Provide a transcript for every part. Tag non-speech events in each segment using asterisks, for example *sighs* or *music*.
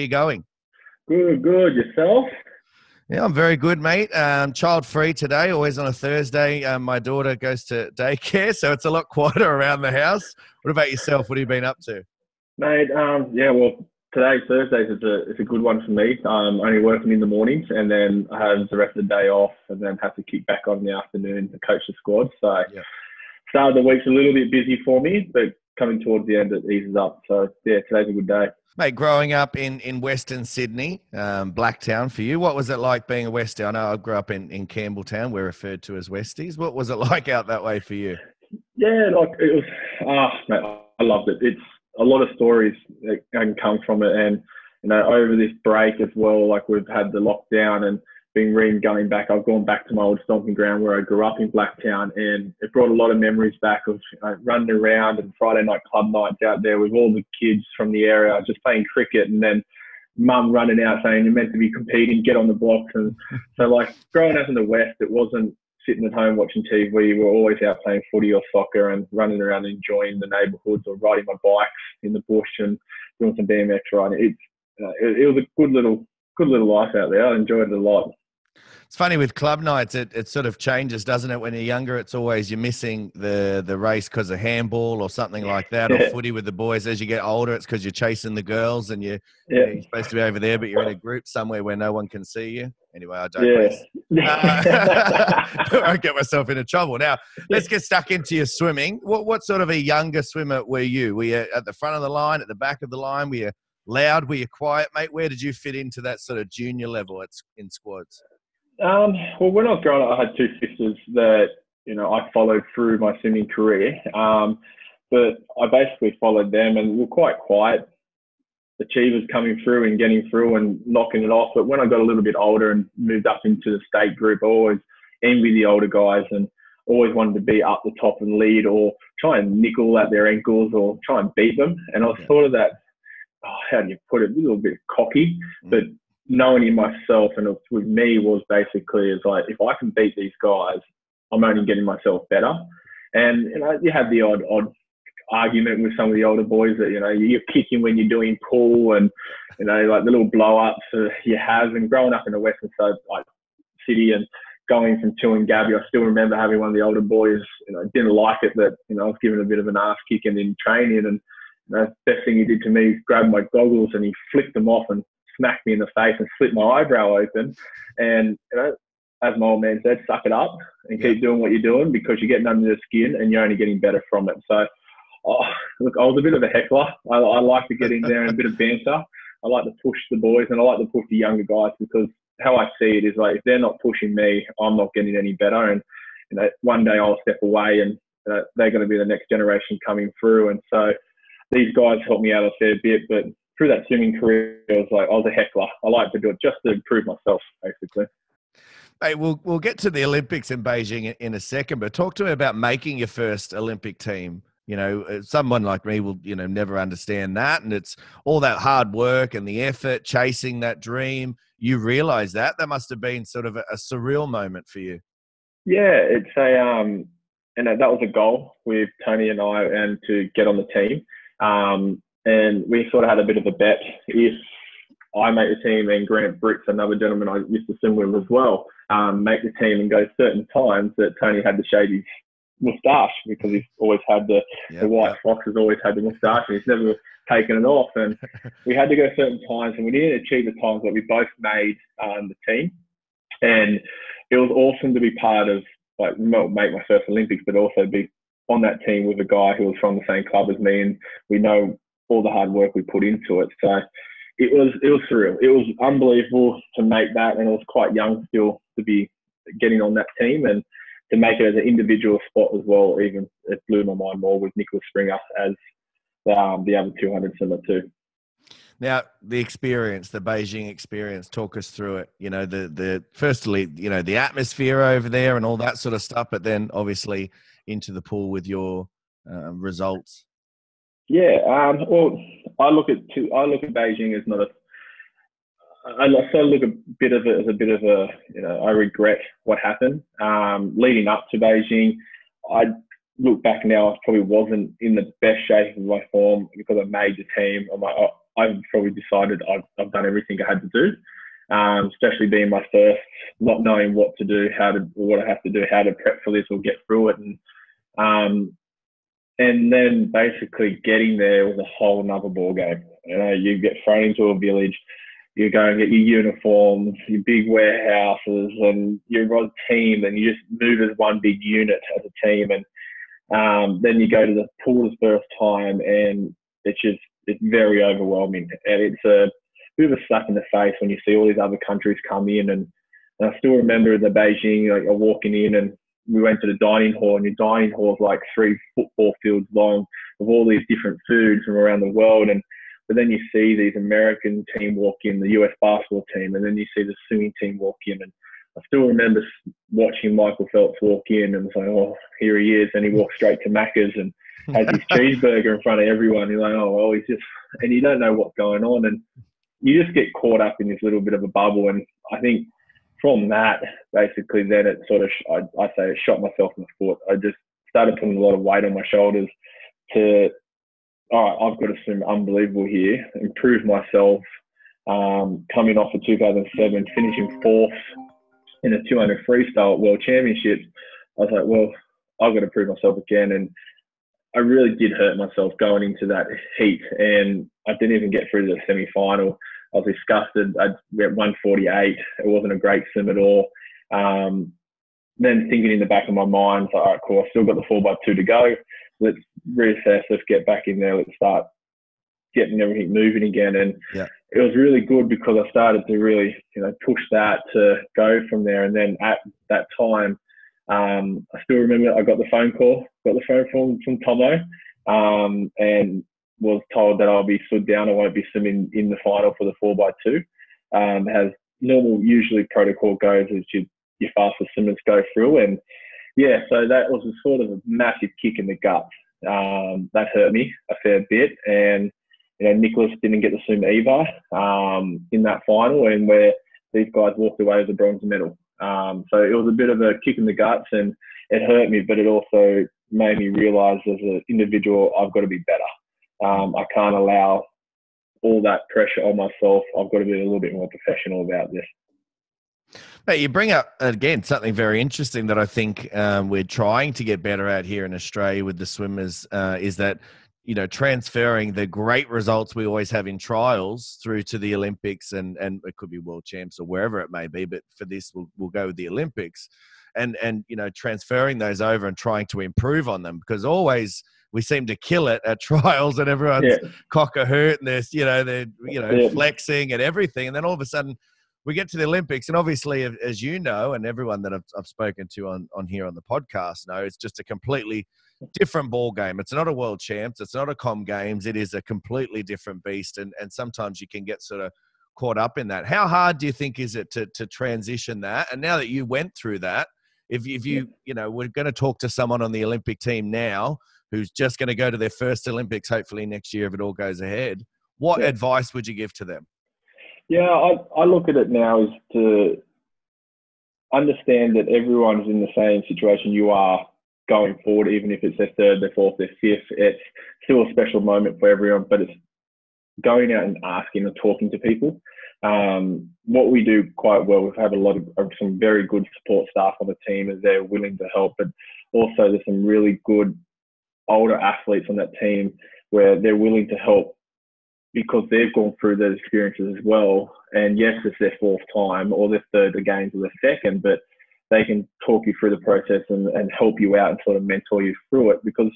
you going? Good, good. Yourself? Yeah, I'm very good, mate. Um, child free today, always on a Thursday. Um, my daughter goes to daycare, so it's a lot *laughs* quieter around the house. What about yourself? What have you been up to? Mate, um, yeah, well, today, Thursdays, is a, it's a good one for me. I'm only working in the mornings, and then I have the rest of the day off, and then have to kick back on in the afternoon to coach the squad. So, yeah. start of the week's a little bit busy for me, but coming towards the end, it eases up. So, yeah, today's a good day. Mate, growing up in, in Western Sydney, um, Blacktown for you, what was it like being a Westie? I know I grew up in, in Campbelltown. We're referred to as Westies. What was it *laughs* like out that way for you? Yeah, like it was, ah, mate, I loved it. It's a lot of stories that can come from it. And, you know, over this break as well, like we've had the lockdown and been re going back. I've gone back to my old stomping ground where I grew up in Blacktown, and it brought a lot of memories back of you know, running around and Friday night club nights out there with all the kids from the area, just playing cricket, and then mum running out saying you're meant to be competing, get on the blocks, and *laughs* so like growing up in the west, it wasn't sitting at home watching TV. We were always out playing footy or soccer and running around enjoying the neighbourhoods or riding my bikes in the bush and doing some BMX riding. It's uh, it, it was a good little good little life out there. I enjoyed it a lot. It's funny with club nights, it, it sort of changes, doesn't it? When you're younger, it's always you're missing the the race because of handball or something like that, or footy with the boys. As you get older, it's because you're chasing the girls and you're, yeah. you're, supposed to be over there, but you're in a group somewhere where no one can see you. Anyway, I don't. Yeah. *laughs* Uh, *laughs* I get myself into trouble. Now, let's get stuck into your swimming. What what sort of a younger swimmer were you? Were you at the front of the line, at the back of the line? Were you loud? Were you quiet, mate? Where did you fit into that sort of junior level at, in squads? Um, well, when I was growing up, I had two sisters that you know I followed through my swimming career. Um, but I basically followed them, and were quite quiet achievers coming through and getting through and knocking it off. But when I got a little bit older and moved up into the state group, I always envied the older guys and always wanted to be up the top and lead or try and nickel at their ankles or try and beat them. And I was sort of that, oh, how do you put it, a little bit cocky, mm. but knowing in myself and with me was basically is like if I can beat these guys, I'm only getting myself better. And you know, you have the odd odd argument with some of the older boys that you know you're kicking when you're doing pull and you know like the little blow ups you have. And growing up in the western side like city and going from Gabby, I still remember having one of the older boys. You know, didn't like it that you know I was given a bit of an ass kicking in training and. the best thing he did to me is grab my goggles and he flicked them off and smacked me in the face and split my eyebrow open. And you know, as my old man said, suck it up and keep doing what you're doing because you're getting under the skin and you're only getting better from it. So, oh, look, I was a bit of a heckler. I, I like to get in there and a bit of banter. I like to push the boys and I like to push the younger guys because how I see it is like if they're not pushing me, I'm not getting any better. And you know, one day I'll step away and uh, they're going to be the next generation coming through. And so these guys help me out a fair bit, but through that swimming career, I was like, I was a heckler. I like to do it just to improve myself, basically. Hey, we'll we'll get to the Olympics in Beijing in a second, but talk to me about making your first Olympic team. You know, uh, someone like me will you know never understand that, and it's all that hard work and the effort chasing that dream. You realize that that must have been sort of a, a surreal moment for you. Yeah, it's a um, and that was a goal with Tony and I, and to get on the team. Um, and we sort of had a bit of a bet if I make the team and Grant Brits, another gentleman I used to swim with as well, um, make the team and go certain times that Tony had to shave his moustache because he's always had the, yep, the white yep. fox has always had the moustache and he's never taken it off. And *laughs* we had to go certain times and we didn't achieve the times that we both made um, the team. And it was awesome to be part of like make my first Olympics, but also be on that team with a guy who was from the same club as me and we know all the hard work we put into it. So it was it was surreal. It was unbelievable to make that, and I was quite young still to be getting on that team and to make it as an individual spot as well. Even it blew my mind more with Nicholas Sprenger as um, the other 200 swimmer too. Now, the experience, the Beijing experience, talk us through it. You know, the the firstly, you know, the atmosphere over there and all that sort of stuff, but then obviously into the pool with your uh, results. Yeah, um, well, I look at I look at Beijing as not a. I sort of look a bit of it as a bit of a, you know, I regret what happened. Um, leading up to Beijing, I look back now, I probably wasn't in the best shape of my form because I made the team. I'm like, oh, I've probably decided I've, I've done everything I had to do. Um, especially being my first, not knowing what to do, how to, what I have to do, how to prep for this or get through it, and um, and then basically getting there was a whole nother ball game. You know, you get thrown into a village, you go and get your uniforms, your big warehouses, and you're on team, and you just move as one big unit as a team. And um, then you go to the pool the first time, and it's just it's very overwhelming, and it's a bit of a slap in the face when you see all these other countries come in. And, and I still remember the Beijing, like walking in, and we went to the dining hall, and your dining hall is like three football fields long of all these different foods from around the world, and but then you see these American team walk in, the US basketball team, and then you see the swimming team walk in. And I still remember watching Michael Phelps walk in and saying, "Oh, here he is," and he walks straight to Macca's and has his *laughs* cheeseburger in front of everyone. You're like, "Oh, well, he's just," and you don't know what's going on, and you just get caught up in this little bit of a bubble. And I think from that, basically, then it sort of, I, I say, it shot myself in the foot. I just started putting a lot of weight on my shoulders to all right, I've got to swim unbelievable here, improve myself. Um, coming off of 2007, finishing fourth in the 200 freestyle World Championships, I was like, well, I've got to prove myself again. And I really did hurt myself going into that heat, and I didn't even get through to the semi final. I was disgusted. I went 148. It wasn't a great swim at all. Um, then thinking in the back of my mind, like, all right, cool, I've still got the 4 by 2 to go let's reassess, let's get back in there, let's start getting everything moving again. And yeah. it was really good because I started to really, you know, push that to go from there. And then at that time, um, I still remember I got the phone call, got the phone from from Tomo, um, and was told that I'll be stood down. I won't be swimming in the final for the four by two. Um, as normal, usually protocol goes, is you your fastest swimmers go through, and yeah, so that was a sort of a massive kick in the gut. Um, that hurt me a fair bit, and you know Nicholas didn't get to swim either um, in that final, and where these guys walked away with a bronze medal. Um, so it was a bit of a kick in the guts, and it hurt me, but it also made me realise as an individual I've got to be better. Um, I can't allow all that pressure on myself. I've got to be a little bit more professional about this. But you bring up again something very interesting that I think um, we're trying to get better at here in Australia with the swimmers uh, is that you know transferring the great results we always have in trials through to the Olympics and and it could be world champs or wherever it may be, but for this we'll, we'll go with the Olympics and and you know transferring those over and trying to improve on them because always we seem to kill it at *laughs* trials and everyone's yeah. cock a hoot and they're you know they're you know yeah. flexing and everything and then all of a sudden we get to the Olympics, and obviously, as you know, and everyone that I've, I've spoken to on, on here on the podcast know, it's just a completely different ball game. It's not a world champs, it's not a com games. It is a completely different beast, and and sometimes you can get sort of caught up in that. How hard do you think is it to to transition that? And now that you went through that, if if you you know we're going to talk to someone on the Olympic team now who's just going to go to their first Olympics, hopefully next year if it all goes ahead. What yeah. advice would you give to them? Yeah, I, I look at it now as to understand that everyone's in the same situation you are going forward, even if it's their third, their fourth, their fifth. It's still a special moment for everyone, but it's going out and asking and talking to people. Um, what we do quite well, we have had a lot of, of, some very good support staff on the team as they're willing to help, but also there's some really good older athletes on that team where they're willing to help because they've gone through those experiences as well. And yes, it's their fourth time or their third games or their second, but they can talk you through the process and, and help you out and sort of mentor you through it because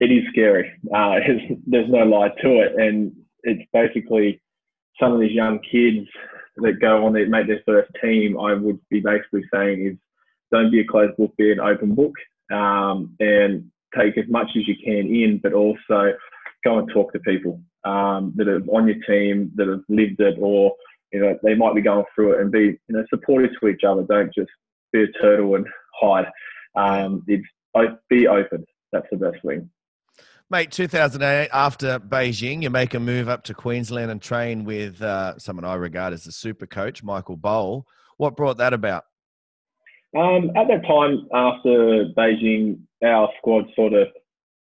it is scary. Uh, *laughs* there's no lie to it. And it's basically some of these young kids that go on that make their first team, I would be basically saying is don't be a closed book, be an open book um, and take as much as you can in, but also go and talk to people um, that are on your team that have lived it, or you know they might be going through it, and be you know supportive to each other. Don't just be a turtle and hide. Um, it's be open. That's the best thing. Mate, 2008, after Beijing, you make a move up to Queensland and train with uh, someone I regard as a super coach, Michael Bohl. What brought that about? Um, at that time, after Beijing, our squad sort of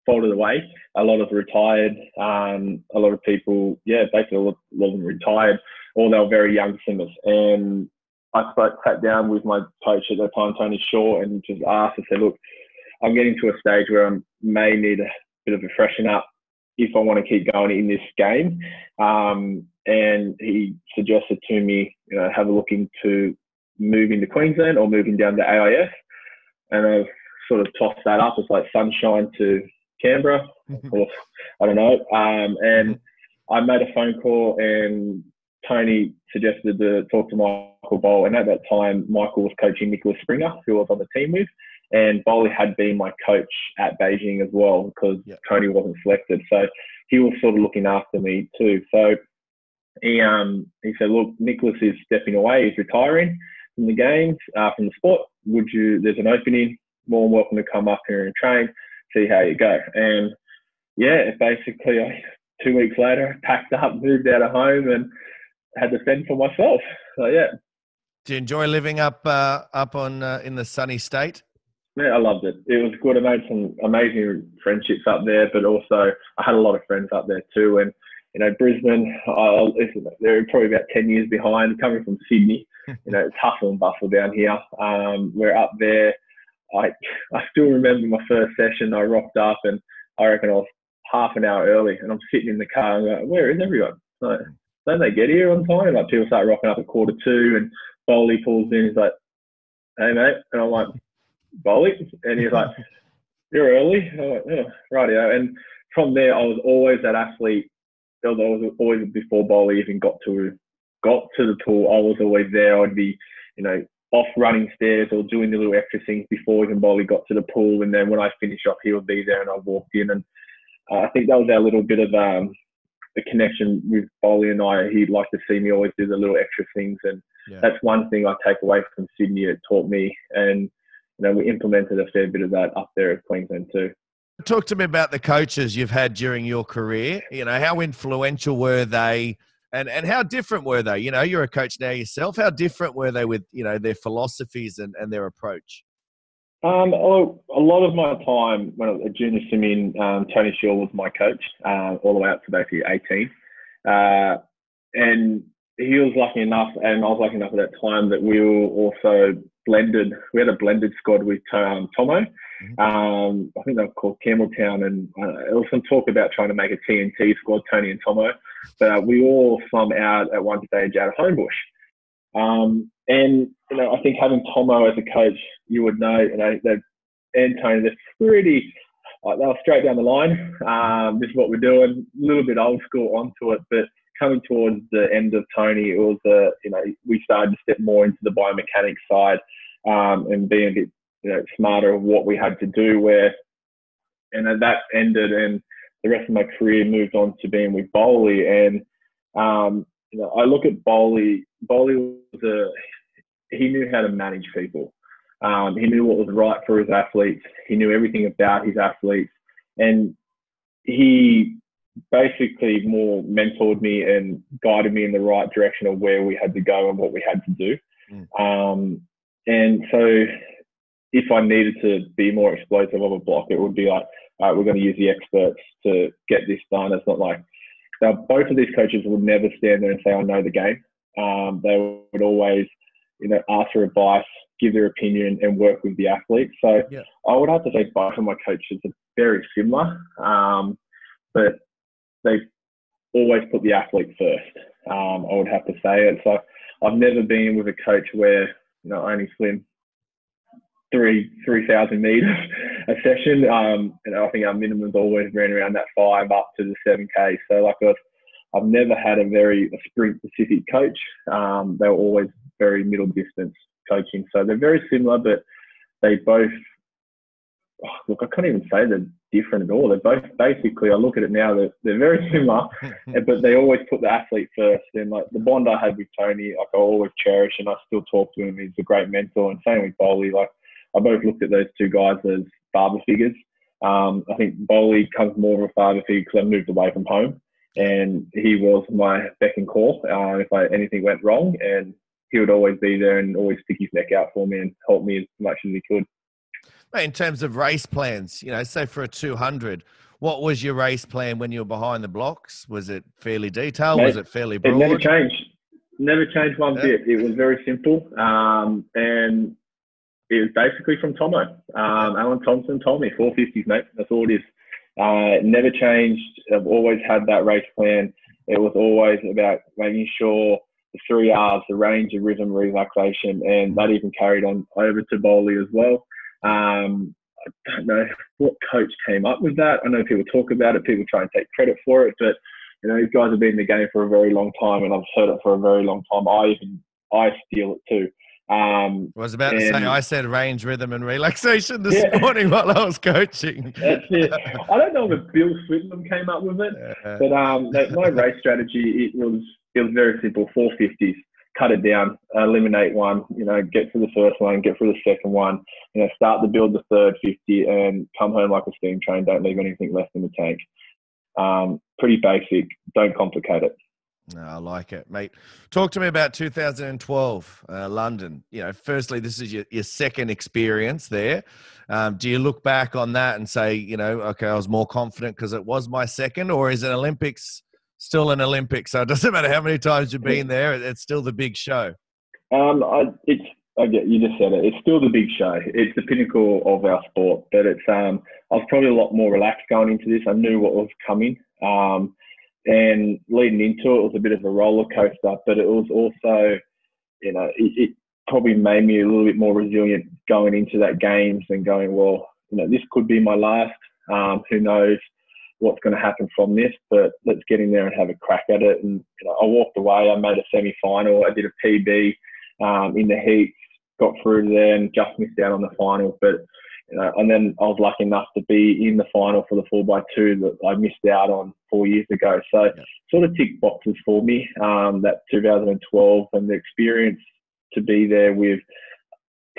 folded away. A lot of retired. Um, a lot of people, yeah, basically a lot, a lot of them retired, or they were very young swimmers. And I spoke, sat down with my coach at that time, Tony Shaw, and just asked, I said, look, I'm getting to a stage where I may need a bit of a freshen up if I want to keep going in this game. Um, and he suggested to me, you know, have a look into moving to Queensland or moving down to AIS. And I've sort of tossed that up. It's like sunshine to Canberra. or, I don't know. Um, and I made a phone call and Tony suggested to talk to Michael Bohl. And at that time, Michael was coaching Nicholas Sprenger, who I was on the team with. And Bowley had been my coach at Beijing as well because yep. Tony wasn't selected. So he was sort of looking after me too. So he um he said, look, Nicholas is stepping away. He's retiring from the games, uh, from the sport. Would you? There's an opening. More than welcome to come up here and train. See how you go. And yeah, basically, I, two weeks later, *laughs* packed up, moved out of home, and had to fend for myself. So yeah. Do you enjoy living up uh, up on uh, in the sunny state? Yeah, I loved it. It was good. I made some amazing friendships up there, but also I had a lot of friends up there too. And you know, Brisbane, uh, they're probably about ten years behind. Coming from Sydney, *laughs* you know, it's hustle and bustle down here. Um, we're up there. I *laughs* I still remember my first session. I rocked up, and I reckon I was half an hour early, and I'm sitting in the car. and I'm like, where is everyone? Like, don't they get here on time? Like people start rocking up at quarter two, and Bowley pulls in. He's like, "Hey mate," and I'm like, "Bowley," and he's like, *laughs* "You're early." I'm like, "Oh, rightio." And from there, I was always that athlete. I was always before Bowley even got to got to the pool. I was always there. I'd be, you know, off running stairs or doing the little extra things before even Bowley got to the pool. And then when I finished off, he would be there, and I walked in. And uh, I think that was our little bit of um, the connection with Bowley and I. He'd like to see me always do the little extra things, and yeah. that's one thing I take away from Sydney. It taught me, and you know, we implemented a fair bit of that up there at Queensland too. Talk to me about the coaches you've had during your career. You know, how influential were they? And, and how different were they? You know, you're a coach now yourself. How different were they with, you know, their philosophies and, and their approach? Um, a lot of my time when I was a junior swimming, um, Tony Shaw was my coach uh, all the way up to basically 18. Uh, and he was lucky enough, and I was lucky enough at that time that we were also blended. We had a blended squad with um, Tomo. Mm-hmm. Um, I think they were called Campbelltown, and uh, there was some talk about trying to make a TNT squad, Tony and Tomo. But uh, we all swum out at one stage out of Homebush. Um, and you know, I think having Tomo as a coach, you would know, you know, and Tony, they're pretty. Like they were straight down the line. Um, this is what we're doing. A little bit old school onto it, but coming towards the end of Tony, it was uh, you know we started to step more into the biomechanics side um, and being a bit you know smarter of what we had to do. Where and that ended, and the rest of my career moved on to being with Bowley. And um, you know, I look at Bowley. Bowley was a he knew how to manage people. Um, he knew what was right for his athletes. He knew everything about his athletes, and he basically more mentored me and guided me in the right direction of where we had to go and what we had to do. Mm. Um, and so, if I needed to be more explosive of a block, it would be like, all right, we're going to use the experts to get this done. It's not like now, both of these coaches would never stand there and say, I know the game. Um, they would always, you know, ask for advice, give their opinion, and work with the athlete. So yeah. I would have to say both of my coaches are very similar, um, but they always put the athlete first. Um, I would have to say it. So I've never been with a coach where you know only swim three three thousand meters a session. Um, and I think our minimum's always been around that five up to the seven k. So like I've, I've never had a very a sprint specific coach. Um, they were always very middle distance coaching. So they're very similar, but they both oh, look. I can't even say they're different at all. They're both basically. I look at it now. They're, they're very similar, *laughs* but they always put the athlete first. And like the bond I had with Tony, like I always cherish, and I still talk to him. He's a great mentor. And same with Bowley. Like I both looked at those two guys as father figures. Um, I think Bowley comes more of a father figure because I moved away from home, and he was my beck and call uh, if I, anything went wrong, and he would always be there and always stick his neck out for me and help me as much as he could. In terms of race plans, you know, say for a 200, what was your race plan when you were behind the blocks? Was it fairly detailed? Mate, was it fairly broad? It never changed. Never changed one yeah. bit. It was very simple. Um, and was basically from Tomo. Um, Alan Thompson told me 450s, mate. That's all it is. Uh, never changed. I've always had that race plan. It was always about making sure the three R's, the range, the rhythm, relaxation, and that even carried on over to Bowley as well. Um, I don't know what coach came up with that. I know people talk about it, people try and take credit for it, but you know these guys have been in the game for a very long time, and I've heard it for a very long time. I even I steal it too. Um, I was about and, to say I said range, rhythm, and relaxation this yeah. *laughs* morning while I was coaching. That's it. I don't know if Bill Sweetenham came up with it, yeah. but um, my race strategy it was it was very simple: four fifties cut it down, eliminate one, you know, get through the first one, get through the second one, you know, start to build the third 50 and come home like a steam train. Don't leave anything left in the tank. Um, pretty basic. Don't complicate it. No, I like it, mate. Talk to me about 2012, uh, London. You know, firstly, this is your, your second experience there. Um, do you look back on that and say, you know, okay, I was more confident because it was my second, or is it Olympics still an Olympics, so *laughs* it doesn't matter how many times you've been there. It's still the big show. Um, I, it's I get you just said it. It's still the big show. It's the pinnacle of our sport. But it's um, I was probably a lot more relaxed going into this. I knew what was coming. Um, and leading into it was a bit of a roller coaster, but it was also, you know, it, it probably made me a little bit more resilient going into that games and going, well, you know, this could be my last. Um, who knows? what's going to happen from this, but let's get in there and have a crack at it. And you know, I walked away. I made a semi final. I did a PB um, in the heats, got through there, and just missed out on the final. But you know, and then I was lucky enough to be in the final for the four by two that I missed out on four years ago. So yeah. sort of tick boxes for me. Um, that 2012 and the experience to be there with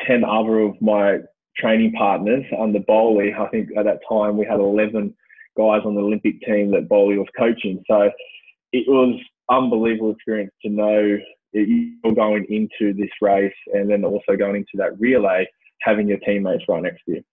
10 other of my training partners under Bowley. I think at that time we had 11 guys on the Olympic team that Bowley was coaching. So it was unbelievable experience to know you're going into this race and then also going into that relay, having your teammates right next to you.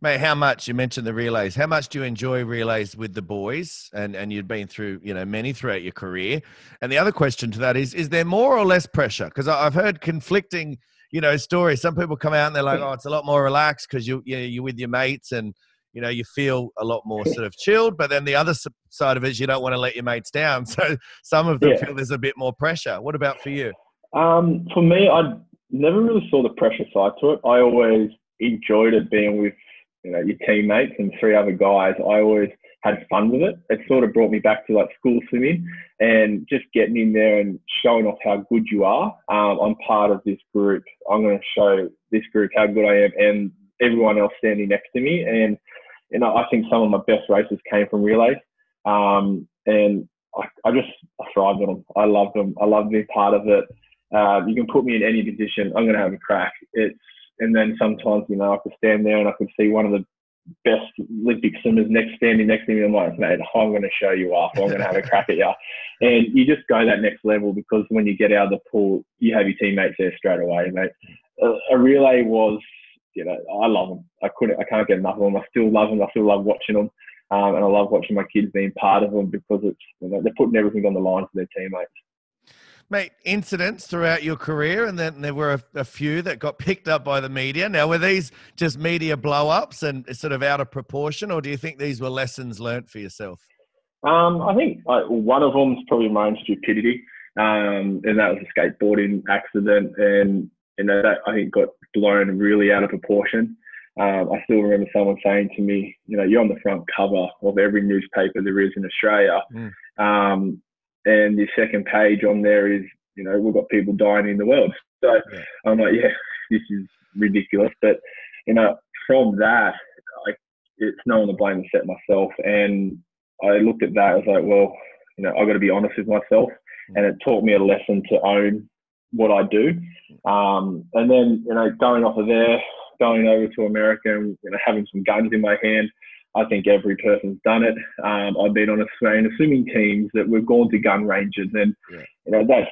Mate, how much you mentioned the relays? How much do you enjoy relays with the boys? And and you've been through you know many throughout your career. And the other question to that is: is there more or less pressure? Because I've heard conflicting you know stories. Some people come out and they're like, oh, it's a lot more relaxed because you you're with your mates and you know you feel a lot more sort of chilled but then the other side of it is you don't want to let your mates down *laughs* so some of them yeah. feel there's a bit more pressure what about for you um, for me i never really saw the pressure side to it i always enjoyed it being with you know your teammates and three other guys i always had fun with it it sort of brought me back to like school swimming and just getting in there and showing off how good you are um, i'm part of this group i'm going to show this group how good i am and everyone else standing next to me and you know, I think some of my best races came from relays. Um, and I, I, just I thrived on them. I love them. I love being part of it. Uh, you can put me in any position. I'm going to have a crack. It's and then sometimes you know I could stand there and I could see one of the best Olympic swimmers next standing next to me. I'm like, mate, I'm going to show you off. I'm going to have a crack at you. And you just go that next level because when you get out of the pool, you have your teammates there straight away, mate. A, a relay was you know, I love them. I couldn't, I can't get enough of them. I still love them. I still love watching them, um, and I love watching my kids being part of them because it's you know, they're putting everything on the line for their teammates. Mate, incidents throughout your career, and then there were a, a, few that got picked up by the media. Now, were these just media blow ups and sort of out of proportion, or do you think these were lessons learnt for yourself? Um, I think uh, one of them is probably my own stupidity, um, and that was a skateboarding accident. And you know that I think got blown really out of proportion. Um, I still remember someone saying to me, you know, you're on the front cover of every newspaper there is in Australia, mm. um, and the second page on there is, you know, we've got people dying in the world. So yeah. I'm like, yeah, *laughs* this is ridiculous. But you know, from that, I, it's no one to blame except myself. And I looked at that. I was like, well, you know, I've got to be honest with myself, mm. and it taught me a lesson to own what I do. Um, and then, you know, going off of there, going over to America and you know, having some guns in my hand, I think every person's done it. Um, I've been on Australian swimming teams that we've gone to gun ranges, and yeah. you know that's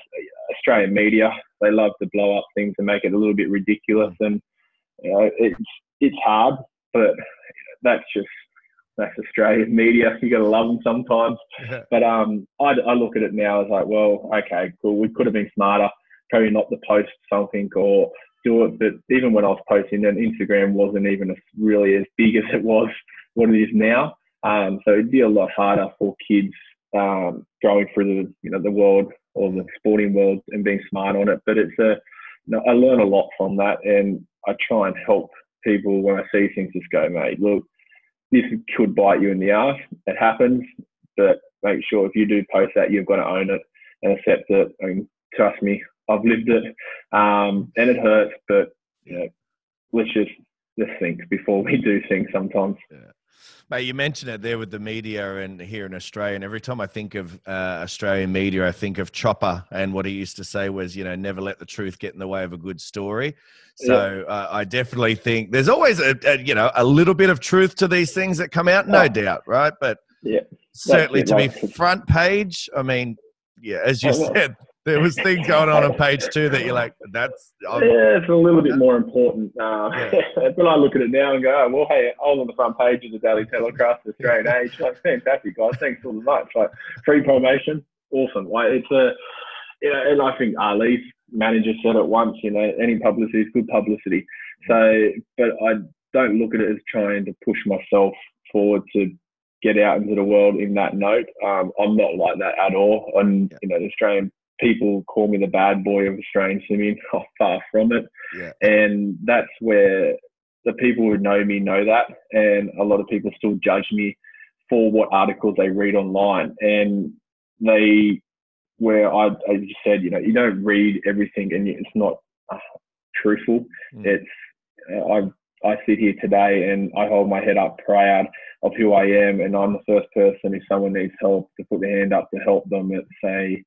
Australian media. They love to blow up things and make it a little bit ridiculous, and you know it's it's hard, but that's just that's Australian media. You got to love them sometimes. but um, I, I look at it now as like, well, okay, cool. We could have been smarter. Probably not to post something or do it. But even when I was posting, then Instagram wasn't even as really as big as it was what it is now. Um, so it'd be a lot harder for kids um, through the you know the world or the sporting world and being smart on it. But it's a you know, I learn a lot from that, and I try and help people when I see things. Just go, mate, look, this could bite you in the ass. It happens, but make sure if you do post that, you've got to own it and accept it. And trust me, I've lived it, um, and it hurts. But you know, let's just just think before we do things sometimes. Yeah. Mate, you mentioned it there with the media and here in Australia. And every time I think of uh, Australian media, I think of Chopper and what he used to say was, you know, never let the truth get in the way of a good story. So yeah. uh, I definitely think there's always a, a, you know a little bit of truth to these things that come out, no oh. doubt, right? But yeah, certainly to be front page. I mean, yeah, as you oh, said, there was things going on on page two that you're like, that's I'm, yeah, it's a little bit more important. Uh, yeah. *laughs* but I look at it now and go, oh, well, hey, I was on the front page of the Daily Telegraph, the Australian Age. Like, fantastic, guys. Thanks so much. Like, free promotion, awesome. Like, it's a, you know, and I think Ali's manager said it once. You know, any publicity is good publicity. So, but I don't look at it as trying to push myself forward to get out into the world in that note. Um, I'm not like that at all. And you know, the Australian people call me the bad boy of Australian swimming. *laughs* Oh, far from it. Yeah. And that's where the people who know me know that, and a lot of people still judge me for what articles they read online, and they where I, I just said, you know, you don't read everything, and it's not uh, truthful. Mm. It's uh, I I sit here today and I hold my head up proud of who I am, and I'm the first person if someone needs help to put their hand up to help them and say,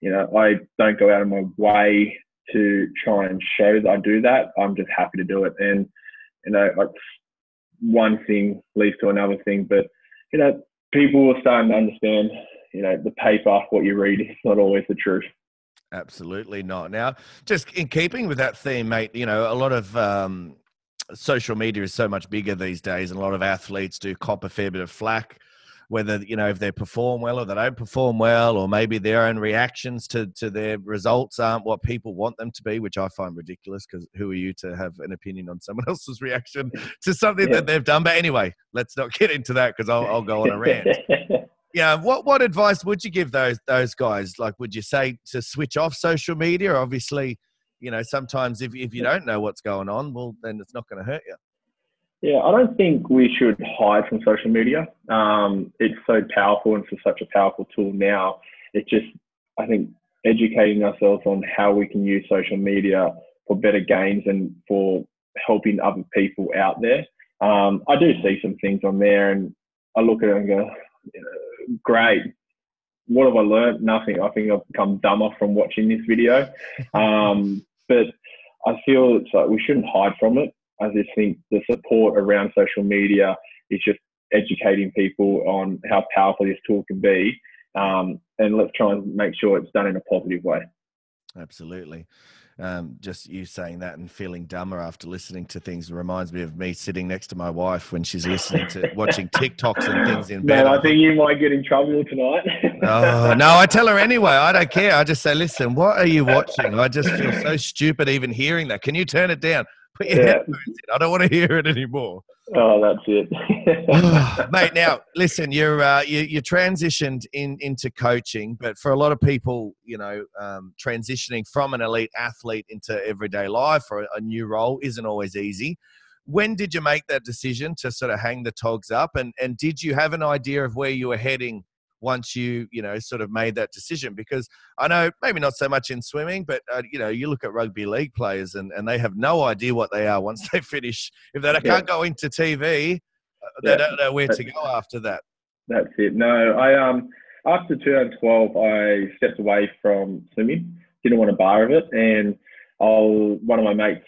you know, I don't go out of my way to try and show that I do that. I'm just happy to do it. And, you know, like one thing leads to another thing, but, you know, people are starting to understand, you know, the paper, what you read is not always the truth. Absolutely not. Now, just in keeping with that theme, mate, you know, a lot of um, social media is so much bigger these days, and a lot of athletes do cop a fair bit of flack whether you know if they perform well or they don't perform well, or maybe their own reactions to to their results aren't what people want them to be, which I find ridiculous. Because who are you to have an opinion on someone *laughs* else's reaction to something yeah. that they've done? But anyway, let's not get into that because I'll, I'll go on a rant. *laughs* yeah, what what advice would you give those those guys? Like, would you say to switch off social media? Obviously, you know, sometimes if if you don't know what's going on, well, then it's not going to hurt you. Yeah, I don't think we should hide from social media. Um, it's so powerful and it's such a powerful tool now. It's just, I think, educating ourselves on how we can use social media for better gains and for helping other people out there. Um, I do see some things on there and I look at it and go, great. What have I learned? Nothing. I think I've become dumber from watching this video. *laughs* Um, but I feel it's like we shouldn't hide from it. I just think the support around social media is just educating people on how powerful this tool can be. Um, and let's try and make sure it's done in a positive way. Absolutely. Um, just you saying that and feeling dumber after listening to things reminds me of me sitting next to my wife when she's listening to *laughs* watching TikToks and things in bed. Man, I think you might get in trouble tonight. *laughs* oh, no, I tell her anyway. I don't care. I just say, listen, what are you watching? I just feel so stupid even hearing that. Can you turn it down? Put your yeah. headphones in. I don't want to hear it anymore. Oh, that's it, *sighs* *laughs* mate. Now, listen, you're uh, you, you transitioned in into coaching, but for a lot of people, you know, um, transitioning from an elite athlete into everyday life or a, a new role isn't always easy. When did you make that decision to sort of hang the togs up, and and did you have an idea of where you were heading once you you know sort of made that decision because i know maybe not so much in swimming but uh, you know you look at rugby league players and, and they have no idea what they are once *laughs* they finish if they yeah. can't go into tv uh, they yeah. don't know where to go after that that's it no i um after 2012 i stepped away from swimming didn't want a bar of it and I'll, one of my mates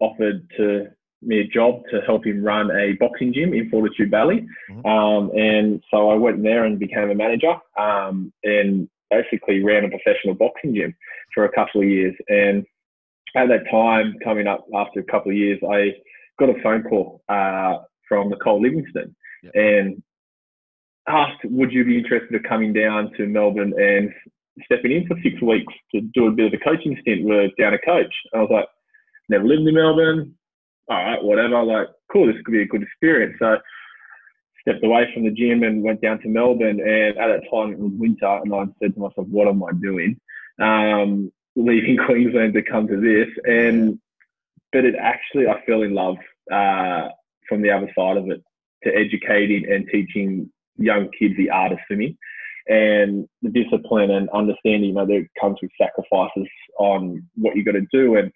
offered to me a job to help him run a boxing gym in Fortitude Valley. Mm-hmm. Um, and so I went there and became a manager um, and basically ran a professional boxing gym for a couple of years. And at that time, coming up after a couple of years, I got a phone call uh, from Nicole Livingstone yep. and asked, would you be interested in coming down to Melbourne and stepping in for six weeks to do a bit of a coaching stint with down a coach? And I was like, never lived in Melbourne. All right, whatever. Like, cool, this could be a good experience. So stepped away from the gym and went down to Melbourne. And at that time, it was winter, and I said to myself, what am I doing? Um, leaving *laughs* Queensland to come to this. And, but it actually, I fell in love uh, from the other side of it to educating and teaching young kids the art of swimming and the discipline and understanding, you know, that comes with sacrifices on what you've got to do. And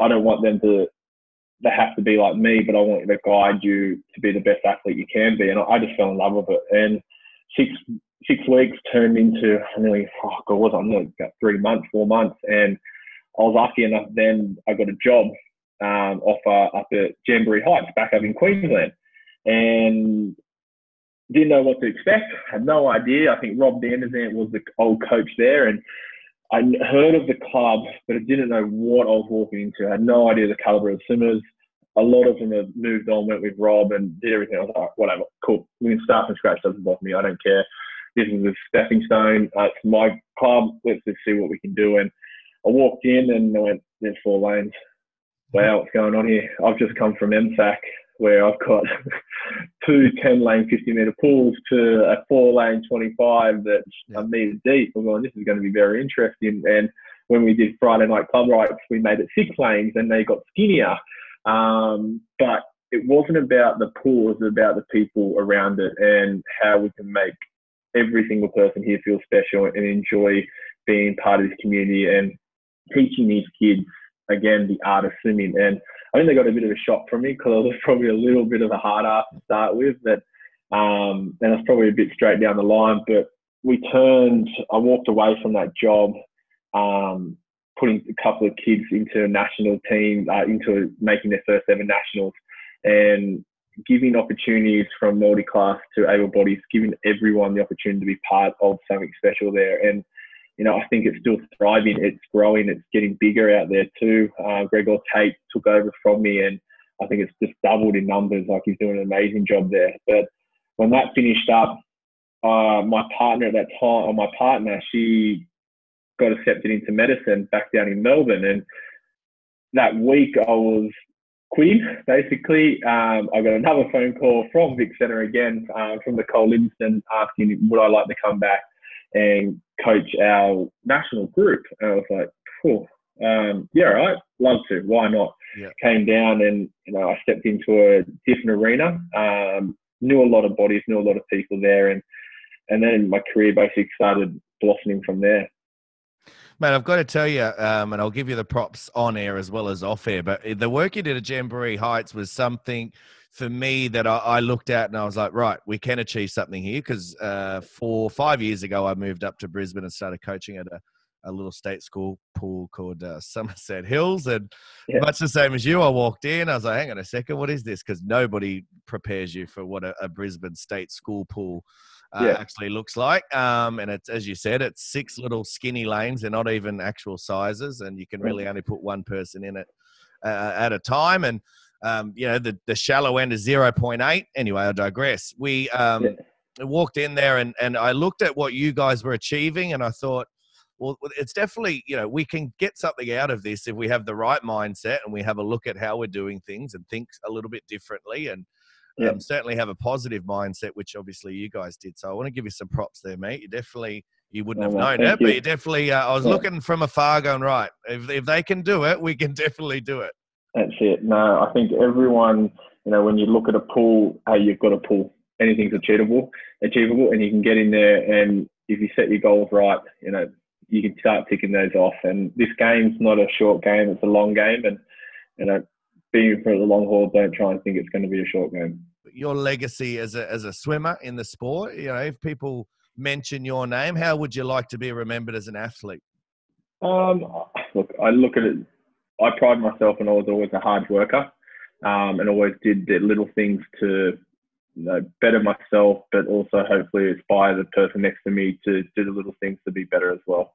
I don't want them to, they have to be like me, but I want to guide you to be the best athlete you can be. And I just fell in love with it. And six six weeks turned into nearly, oh God, was I nearly about three months, four months. And I was lucky enough then I got a job um, offer up at Jamboree Heights back up in Queensland. And didn't know what to expect, had no idea. I think Rob van der Zant was the old coach there. And I heard of the club, but I didn't know what I was walking into. I had no idea the caliber of swimmers. A lot of them have moved on, went with Rob, and did everything. I was like, whatever, cool. We can start from scratch. Doesn't bother me. I don't care. This is a stepping stone. Uh, it's my club. Let's just see what we can do. And I walked in and I went, there's four lanes. Wow, what's going on here? I've just come from MSAC where I've got *laughs* two 10 lane 50 metre pools to a four lane 25 that's yeah. a metre deep. I'm going, this is going to be very interesting. And when we did Friday night club rights, we made it six lanes and they got skinnier. Um, but it wasn't about the pool, it was about the people around it and how we can make every single person here feel special and enjoy being part of this community and teaching these kids again the art of swimming. And I think they got a bit of a shock from me because I was *laughs* probably a little bit of a hard ass to start with, but um, and I was probably a bit straight down the line. But we turned. I walked away from that job, um, putting a couple of kids into a national team, uh, into making their first ever nationals, and giving opportunities from multi-class to able bodies, giving everyone the opportunity to be part of something special there. And you know, I think it's still thriving. It's growing. It's getting bigger out there too. Uh, Gregor Tate took over from me, and I think it's just doubled in numbers. Like he's doing an amazing job there. But when that finished up, uh, my partner at that time, or my partner, she got accepted into medicine back down in Melbourne, and that week I was quitting. Basically, um, I got another phone call from Vic Centre again, uh, from Nicole Livingstone, asking would I like to come back and coach our national group. And I was like, cool. Um, yeah, right, love to. Why not? Yeah. Came down and you know I stepped into a different arena. Um, knew a lot of bodies, knew a lot of people there, and and then my career basically started blossoming from there. Man, I've got to tell you, um, and I'll give you the props on air as well as off air. But the work you did at Jamboree Heights was something for me that I, I, looked at and I was like, right, we can achieve something here. Because uh, four, five years ago, I moved up to Brisbane and started coaching at a, a little state school pool called uh, Somerset Hills. And yeah. much the same as you, I walked in, I was like, hang on a second, what is this? Because nobody prepares you for what a, a Brisbane state school pool uh, yeah. actually looks like. Um, and it's, as you said, it's six little skinny lanes. They're not even actual sizes. And you can really only put one person in it uh, at a time. And um, you know, the, the shallow end is 0.8. Anyway, I digress. We um, yeah. walked in there and, and I looked at what you guys were achieving and I thought, well, it's definitely, you know, we can get something out of this if we have the right mindset and we have a look at how we're doing things and think a little bit differently and yeah. um, certainly have a positive mindset, which obviously you guys did. So I want to give you some props there, mate. You definitely, you wouldn't oh, have known it, you. but you definitely, uh, I was yeah. looking from afar going, right, if, if they can do it, we can *laughs* definitely do it. That's it. No, I think everyone, you know, when you look at a pool, hey, you've got a pool. Anything's achievable, achievable, and you can get in there. And if you set your goals right, you know, you can start ticking those off. And this game's not a short game; it's a long game. And you know, being for the long haul, don't try and think it's going to be a short game. Your legacy as a as a swimmer in the sport, you know, if people mention your name, how would you like to be remembered as an athlete? Um, look, I look at it I pride myself and I was always a hard worker um, and always did the little things to you know, better myself, but also hopefully inspire the person next to me to do the little things to be better as well.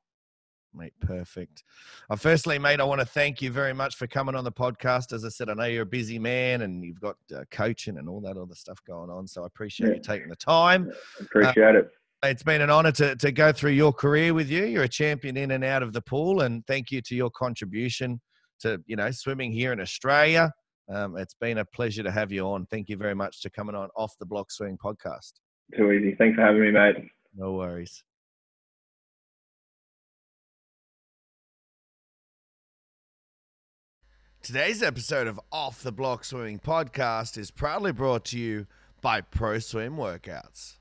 Mate, perfect. Uh, firstly, mate, I want to thank you very much for coming on the podcast. As I said, I know you're a busy man and you've got uh, coaching and all that other stuff going on. So I appreciate yeah. you taking the time. Appreciate uh, it. It's been an honor to, to go through your career with you. You're a champion in and out of the pool, and thank you to your contribution to you know swimming here in Australia. Um, it's been a pleasure to have you on. Thank you very much for coming on off the block swing podcast. Too easy. Thanks for having me, mate. No worries. Today's episode of Off the Block Swimming Podcast is proudly brought to you by Pro Swim Workouts.